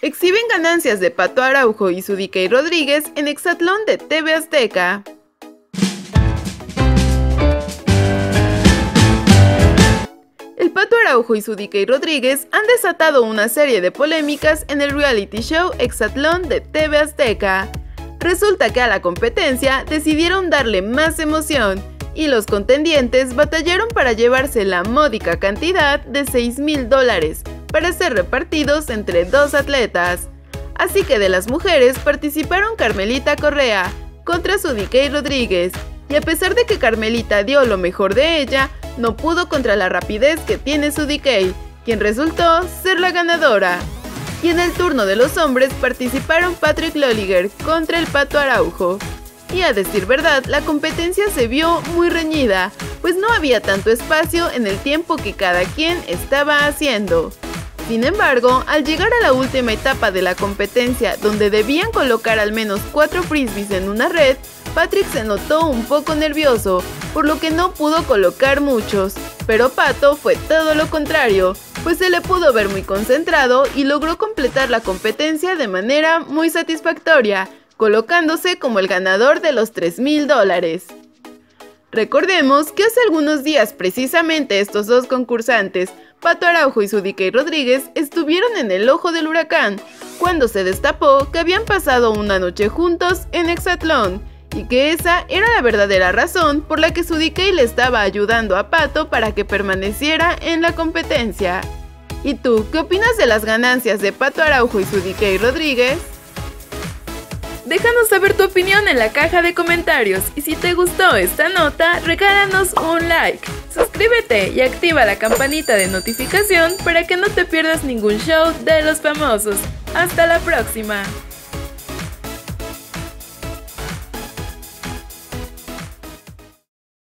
exhiben ganancias de Pato Araujo y Sudique Rodríguez en Exatlón de TV Azteca. El Pato Araujo y Sudique Rodríguez han desatado una serie de polémicas en el reality show Exatlón de TV Azteca. Resulta que a la competencia decidieron darle más emoción y los contendientes batallaron para llevarse la módica cantidad de 6 mil dólares para ser repartidos entre dos atletas. Así que de las mujeres participaron Carmelita Correa contra Sudikey Rodríguez, y a pesar de que Carmelita dio lo mejor de ella, no pudo contra la rapidez que tiene Sudikey, quien resultó ser la ganadora. Y en el turno de los hombres participaron Patrick Lolliger contra el Pato Araujo. Y a decir verdad, la competencia se vio muy reñida, pues no había tanto espacio en el tiempo que cada quien estaba haciendo. Sin embargo, al llegar a la última etapa de la competencia, donde debían colocar al menos cuatro frisbees en una red, Patrick se notó un poco nervioso, por lo que no pudo colocar muchos. Pero Pato fue todo lo contrario, pues se le pudo ver muy concentrado y logró completar la competencia de manera muy satisfactoria, colocándose como el ganador de los 3 mil dólares. Recordemos que hace algunos días precisamente estos dos concursantes, Pato Araujo y Sudique Rodríguez, estuvieron en el ojo del huracán, cuando se destapó que habían pasado una noche juntos en Exatlón, y que esa era la verdadera razón por la que Sudique le estaba ayudando a Pato para que permaneciera en la competencia. ¿Y tú, qué opinas de las ganancias de Pato Araujo y Sudique Rodríguez? Déjanos saber tu opinión en la caja de comentarios y si te gustó esta nota, regálanos un like. Suscríbete y activa la campanita de notificación para que no te pierdas ningún show de los famosos. Hasta la próxima.